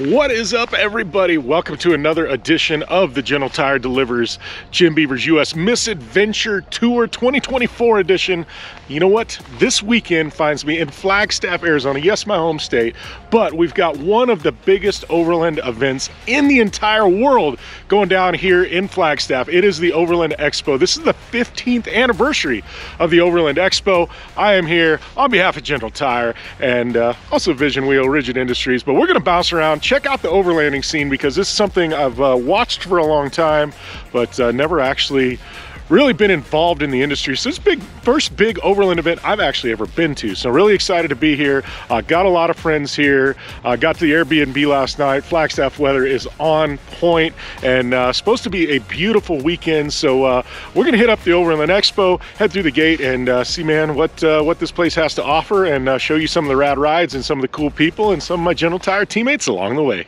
What is up, everybody? Welcome to another edition of the General Tire Delivers Jim Beaver's US Misadventure Tour 2024 edition. You know what? This weekend finds me in Flagstaff, Arizona. Yes, my home state, but we've got one of the biggest overland events in the entire world going down here in Flagstaff. It is the Overland Expo. This is the 15th anniversary of the Overland Expo. I am here on behalf of General Tire and uh, also Vision Wheel, Rigid Industries, but we're going to bounce around check out the overlanding scene because this is something I've uh, watched for a long time, but uh, never actually really been involved in the industry. So it's big first big overland event I've actually ever been to. So really excited to be here. Uh, got a lot of friends here. Uh, got to the Airbnb last night. Flagstaff weather is on point and uh, supposed to be a beautiful weekend. So uh, we're gonna hit up the Overland Expo, head through the gate and uh, see man what uh, what this place has to offer and show you some of the rad rides and some of the cool people and some of my General Tire teammates along the way.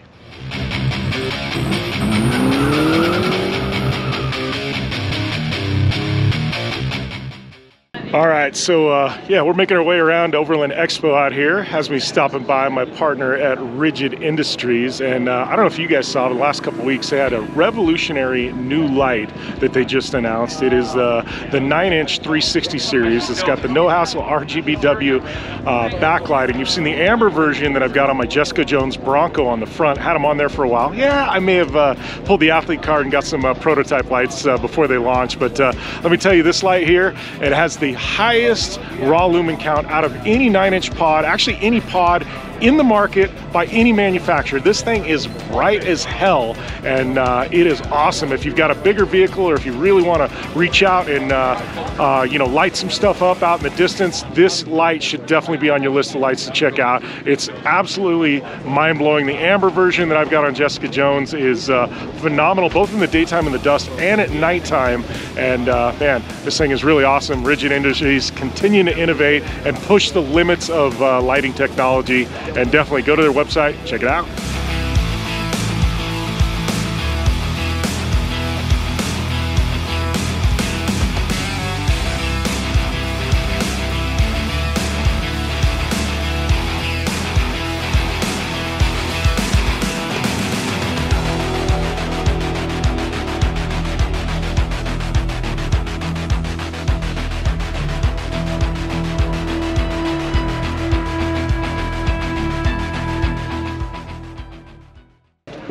All right, so uh, yeah, we're making our way around Overland Expo out here. Has me stopping by my partner at Rigid Industries, and uh, I don't know if you guys saw the last couple weeks they had a revolutionary new light that they just announced. It is uh, the 9-inch 360 series. It's got the no hassle RGBW uh, backlight, and you've seen the amber version that I've got on my Jessica Jones Bronco on the front. Had them on there for a while. Yeah, I may have uh, pulled the athlete card and got some uh, prototype lights before they launched, but let me tell you, this light here, it has the highest raw lumen count out of any 9-inch pod, actually any pod in the market by any manufacturer. This thing is bright as hell and uh, it is awesome. If you've got a bigger vehicle or if you really want to reach out and uh, uh, you know light some stuff up out in the distance, this light should definitely be on your list of lights to check out. It's absolutely mind-blowing. The amber version that I've got on Jessica Jones is uh, phenomenal, both in the daytime and the dust and at nighttime. And uh, man, this thing is really awesome. Rigid Industries continuing to innovate and push the limits of uh, lighting technology and definitely go to their website, check it out.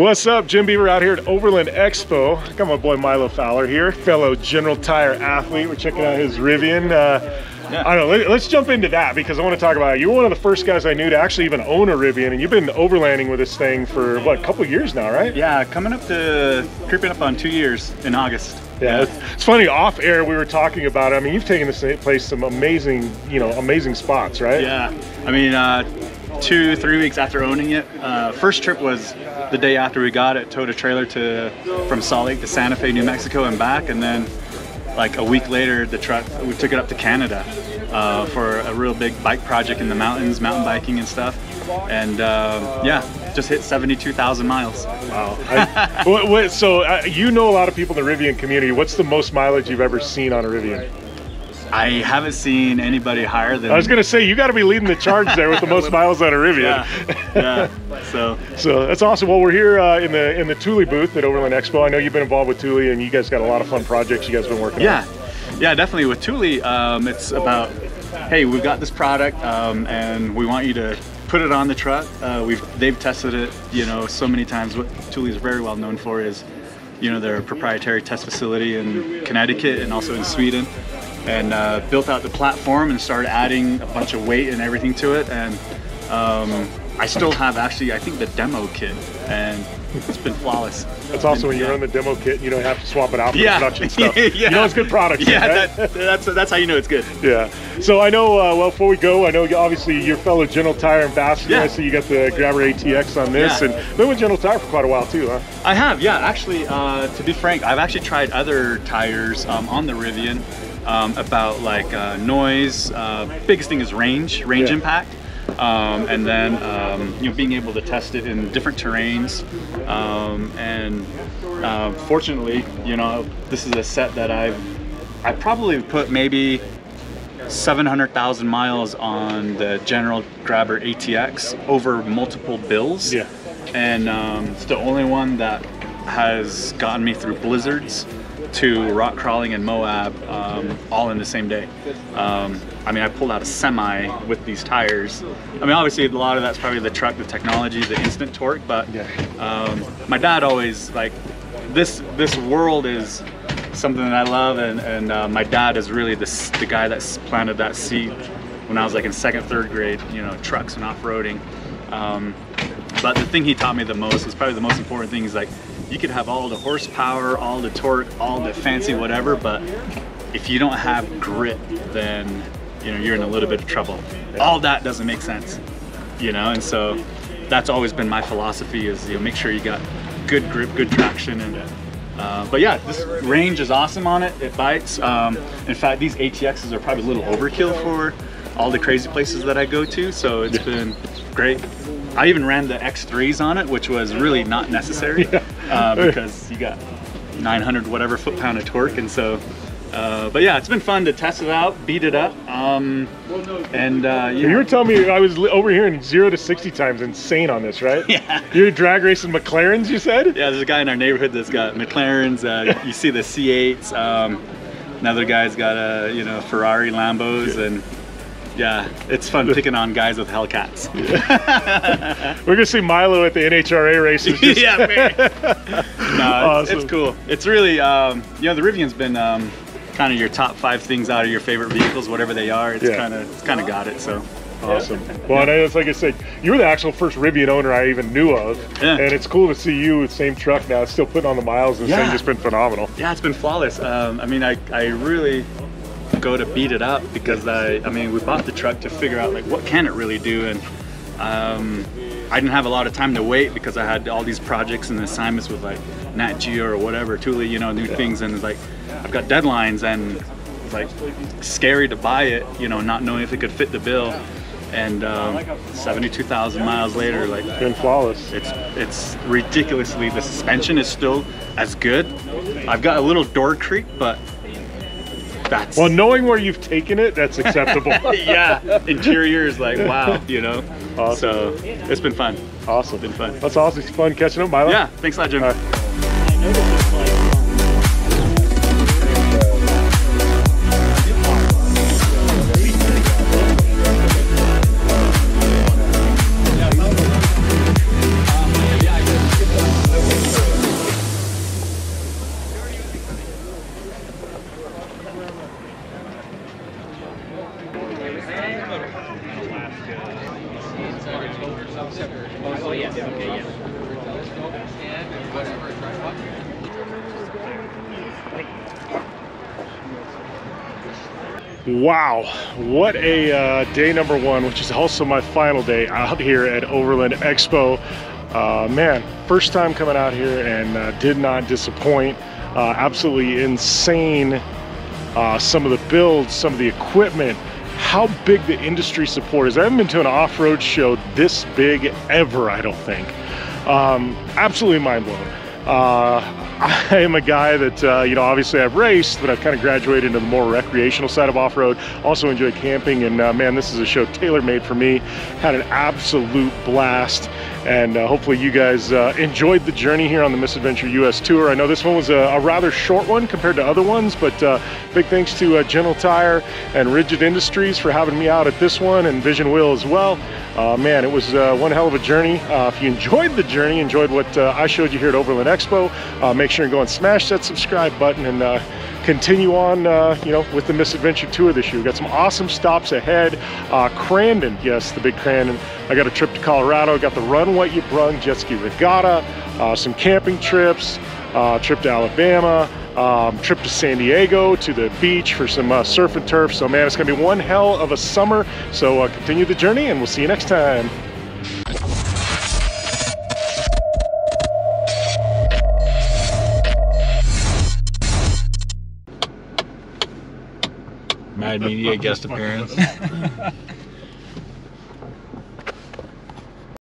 What's up, Jim Beaver out here at Overland Expo. I got my boy Mylo Fowler here, fellow General Tire athlete. We're checking out his Rivian. Uh, yeah. I don't know, let, us jump into that because I want to talk about it. You're one of the first guys I knew to actually even own a Rivian, and you've been overlanding with this thing for, what, a couple years now, right? Yeah, coming up to, creeping up on two years in August. Yeah, it's, it's funny. Off air, we were talking about. It. I mean, you've taken this place some amazing, you know, amazing spots, right? Yeah. I mean, uh, two, three weeks after owning it. Uh, first trip was the day after we got it, towed a trailer to from Salt Lake to Santa Fe, New Mexico, and back, and then like a week later, the truck we took it up to Canada uh, for a real big bike project in the mountains, mountain biking and stuff, and uh, yeah, just hit 72,000 miles. Wow. I, what, so uh, you know a lot of people in the Rivian community. What's the most mileage you've ever seen on a Rivian? I haven't seen anybody higher than. I was gonna say you got to be leading the charge there with the most miles on a Rivian. Yeah. yeah. So. so that's awesome. Well, we're here uh, in the in the Thule booth at Overland Expo. I know you've been involved with Thule, and you guys got a lot of fun projects you guys been working yeah. on. Yeah. Yeah, definitely. With Thule, um, it's about, hey, we've got this product, um, and we want you to put it on the truck. Uh, we've they've tested it, you know, so many times. What Thule is very well known for is, you know, their proprietary test facility in Connecticut and also in Sweden and uh, built out the platform and started adding a bunch of weight and everything to it. And um, I still have actually, I think, the demo kit, and it's been flawless. That's also when you run the demo kit, you don't have to swap it out for yeah. production stuff. yeah. You know it's good product. Yeah, right? that, that's that's how you know it's good. Yeah. So I know. Uh, well, before we go, I know obviously your fellow General Tire ambassador. Yeah. I see you got the Grabber ATX on this, yeah. and been with General Tire for quite a while too, huh? I have. Yeah, actually, uh, to be frank, I've actually tried other tires um, on the Rivian um, about like uh, noise. Uh, biggest thing is range, range yeah. impact. Um, and then um, you know being able to test it in different terrains um, and uh, fortunately you know this is a set that I've I probably put maybe 700,000 miles on the General Grabber ATX over multiple bills yeah and um, it's the only one that has gotten me through blizzards to rock crawling in Moab um, all in the same day. Um, I mean, I pulled out a semi with these tires. I mean, obviously, a lot of that's probably the truck, the technology, the instant torque. But um, my dad always like this. This world is something that I love, and, and uh, my dad is really the, the guy that planted that seed when I was like in second, third grade. You know, trucks and off-roading. Um, but the thing he taught me the most is probably the most important thing is like you could have all the horsepower, all the torque, all the fancy whatever, but if you don't have grit, then you know you're in a little bit of trouble. All that doesn't make sense, you know. And so that's always been my philosophy: is you know make sure you got good grip, good traction, and uh, but yeah, this range is awesome on it. It bites. Um, in fact, these ATXs are probably a little overkill for all the crazy places that I go to. So it's been great. I even ran the X3s on it, which was really not necessary Yeah. Uh, because you got 900 whatever foot pound of torque, and so. Uh, but yeah, it's been fun to test it out, beat it up, um, and uh, yeah. You were telling me I was over here in zero to 60 times insane on this, right? Yeah. You're drag racing McLarens, you said? Yeah, there's a guy in our neighborhood that's got McLarens. Uh, you see the C8s. Um, another guy's got a you know Ferrari Lambos, and yeah, it's fun picking on guys with Hellcats. We're gonna see Mylo at the NHRA races. just- yeah, man. no, it's, Awesome. it's cool. It's really um, you know the Rivian's been um, kind of your top five things out of your favorite vehicles, whatever they are. It's Yeah. kind of it's kind of got it. So Awesome. Well, and it's like I said, you were the actual first Rivian owner I even knew of, Yeah. and it's cool to see you with the same truck now, still putting on the miles, and it's Yeah. just been phenomenal. Yeah, it's been flawless. Um, I mean, I, I really go to beat it up because I, I mean, we bought the truck to figure out like what can it really do, and um, I didn't have a lot of time to wait because I had all these projects and assignments with like Nat Geo or whatever, Thule, you know, new things, and it's like I've got deadlines and it's like scary to buy it, you know, not knowing if it could fit the bill. And um, 72,000 miles later, like been flawless. it's it's ridiculously the suspension is still as good. I've got a little door creak, but that's Well, knowing where you've taken it, that's acceptable. yeah. Interior is like wow, you know. Awesome. So it's been fun. awesome. Been fun. That's awesome. It's fun catching up, Mylo. Yeah. Thanks a lot, Jim. Wow, what a uh, day number one, which is also my final day out here at Overland Expo. Uh, man, first time coming out here and uh, did not disappoint. Uh, absolutely insane. Uh, some of the builds, some of the equipment, how big the industry support is. I haven't been to an off-road show this big ever, I don't think. Um, absolutely mind blowing. Uh, I am a guy that, uh, you know, obviously I've raced, but I've kind of graduated into the more recreational side of off road. Also enjoy camping, and uh, man, this is a show tailor made for me. Had an absolute blast, and uh, hopefully you guys uh, enjoyed the journey here on the Misadventure US Tour. I know this one was a, a rather short one compared to other ones, but uh, big thanks to uh, General Tire and Rigid Industries for having me out at this one, and Vision Wheel as well. Uh, man, it was uh, one hell of a journey. If you enjoyed the journey, enjoyed what I showed you here at Overland Expo, make sure and go and smash that subscribe button and continue on, uh, you know, with the Misadventure Tour this year. We've got some awesome stops ahead. Uh, Crandon, yes, the big Crandon. I got a trip to Colorado. Got the Run What You Brung jet ski regatta, uh, some camping trips, uh, trip to Alabama, um, trip to San Diego to the beach for some uh, surf and turf. So, man, it's going to be one hell of a summer. So, uh, continue the journey, and we'll see you next time. Media guest appearance.